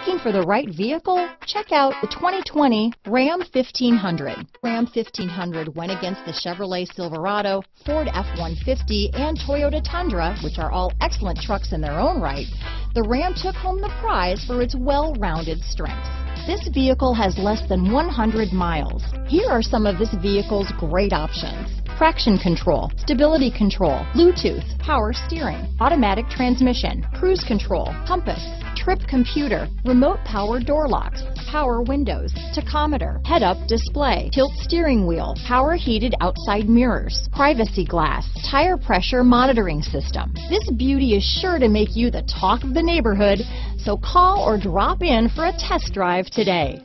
Looking for the right vehicle? Check out the 2020 Ram 1500. Ram 1500 went against the Chevrolet Silverado, Ford F-150, and Toyota Tundra, which are all excellent trucks in their own right. The Ram took home the prize for its well-rounded strengths. This vehicle has less than 100 miles. Here are some of this vehicle's great options. Traction control, stability control, Bluetooth, power steering, automatic transmission, cruise control, compass, trip computer, remote power door locks, power windows, tachometer, head-up display, tilt steering wheel, power heated outside mirrors, privacy glass, tire pressure monitoring system. This beauty is sure to make you the talk of the neighborhood, so call or drop in for a test drive today.